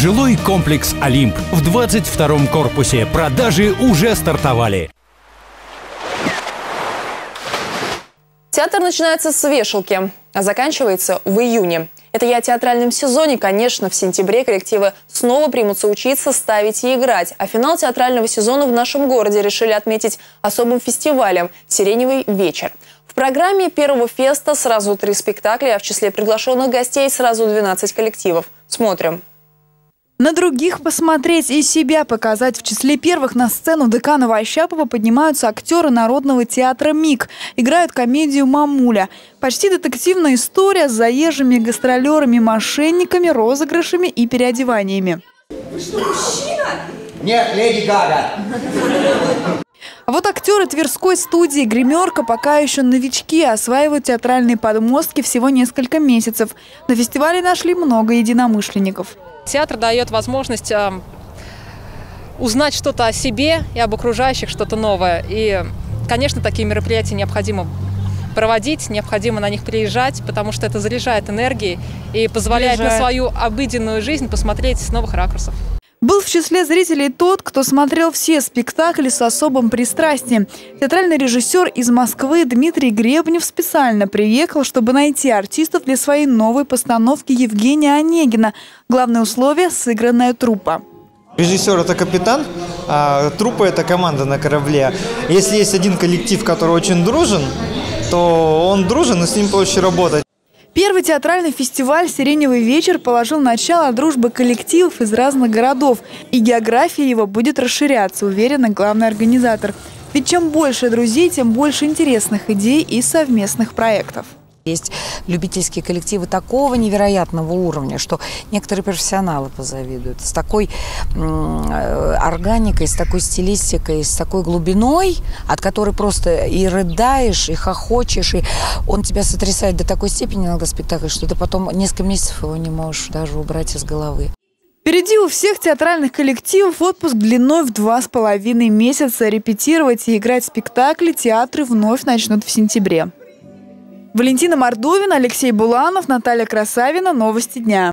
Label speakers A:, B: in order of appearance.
A: Жилой комплекс «Олимп» в 22-м корпусе. Продажи уже стартовали.
B: Театр начинается с вешалки, а заканчивается в июне. Это я о театральном сезоне. Конечно, в сентябре коллективы снова примутся учиться, ставить и играть. А финал театрального сезона в нашем городе решили отметить особым фестивалем «Сиреневый вечер». В программе первого феста сразу три спектакля, а в числе приглашенных гостей сразу 12 коллективов. Смотрим.
C: На других посмотреть и себя показать. В числе первых на сцену Декана Ващапова поднимаются актеры Народного театра «Миг». Играют комедию «Мамуля». Почти детективная история с заезжими гастролерами, мошенниками, розыгрышами и переодеваниями.
D: Вы что, мужчина? Нет, леди Гага.
C: А вот актеры Тверской студии «Гримерка» пока еще новички, осваивают театральные подмостки всего несколько месяцев. На фестивале нашли много единомышленников.
E: Театр дает возможность э, узнать что-то о себе и об окружающих, что-то новое. И, конечно, такие мероприятия необходимо проводить, необходимо на них приезжать, потому что это заряжает энергией и позволяет заряжает. на свою обыденную жизнь посмотреть с новых ракурсов.
C: Был в числе зрителей тот, кто смотрел все спектакли с особым пристрастием. Театральный режиссер из Москвы Дмитрий Гребнев специально приехал, чтобы найти артистов для своей новой постановки Евгения Онегина. Главное условие – сыгранная труппа.
F: Режиссер – это капитан, а труппа – это команда на корабле. Если есть один коллектив, который очень дружен, то он дружен, и с ним проще работать.
C: Первый театральный фестиваль «Сиреневый вечер» положил начало дружбы коллективов из разных городов. И география его будет расширяться, уверен главный организатор. Ведь чем больше друзей, тем больше интересных идей и совместных проектов.
G: Есть любительские коллективы такого невероятного уровня, что некоторые профессионалы позавидуют. С такой э, органикой, с такой стилистикой, с такой глубиной, от которой просто и рыдаешь, и хохочешь, и он тебя сотрясает до такой степени иногда спектакль, что ты потом несколько месяцев его не можешь даже убрать из головы.
C: Впереди у всех театральных коллективов отпуск длиной в два с половиной месяца. Репетировать и играть спектакли театры вновь начнут в сентябре. Валентина Мордовина, Алексей Буланов, Наталья Красавина. Новости дня.